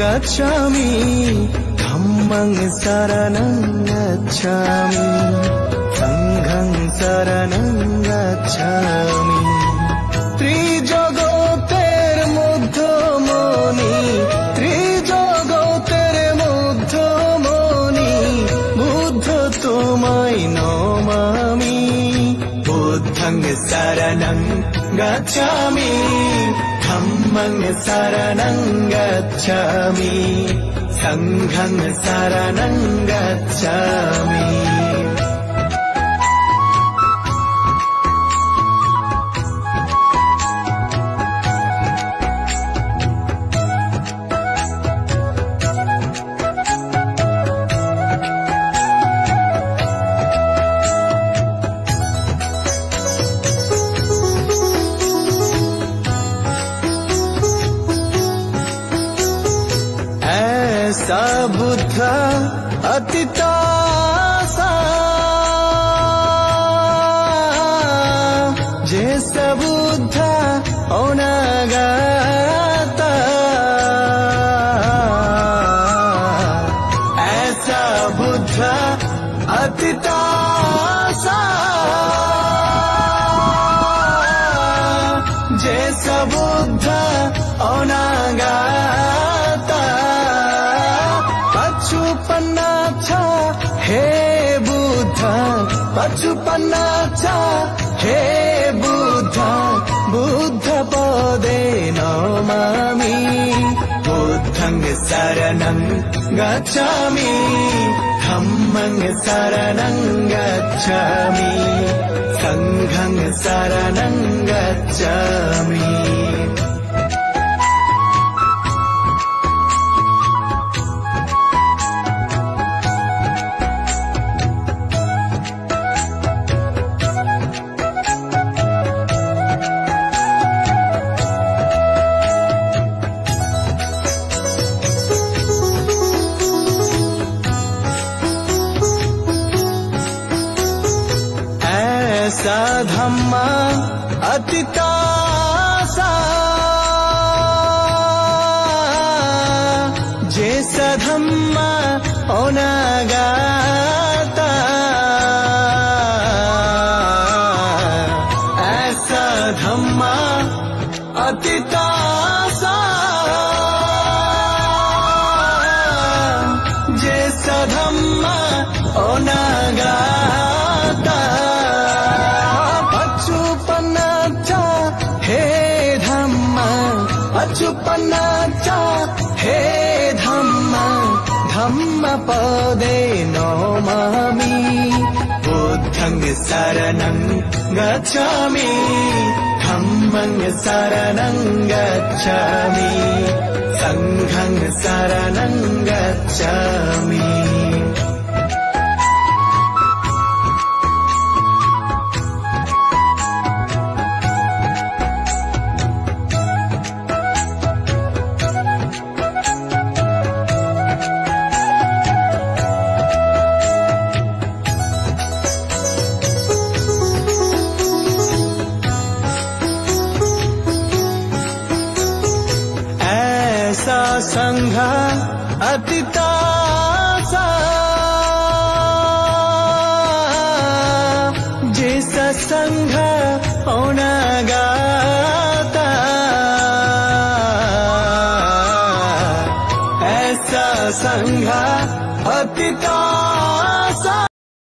गच्छामि धम्मं शरणं गच्छामि सङ्घं शरणं गच्छामि ত্রিজগতের মধ্যমণি ত্রিজগতের মধ্যমণি বুদ্ধ তোমায় নমামি বুদ্ধং শরণং গচ্ছামি धम्मं शरणं गच्छामि। सङ्घं शरणं गच्छामि। ऐसा बुद्ध अतितासा जैसा बुद्ध अनागता ऐसा बुद्ध अतितासा जैसा बुद्ध अनागता पचुपन्ना छ हे बुद्ध बुद्ध पदे नमामि बुद्धं शरणं गच्छामि धम्मं शरणं गच्छामि सङ्घं शरणं गच्छामि ऐसा धम्मा अतितासा जे धम्मा पदे नमामि बुद्धं शरणं गच्छामि। धम्मं शरणं गच्छामि। सङ्घं शरणं गच्छामि संघ अतितासा जिस संघ गाता ऐसा संघ अतितासा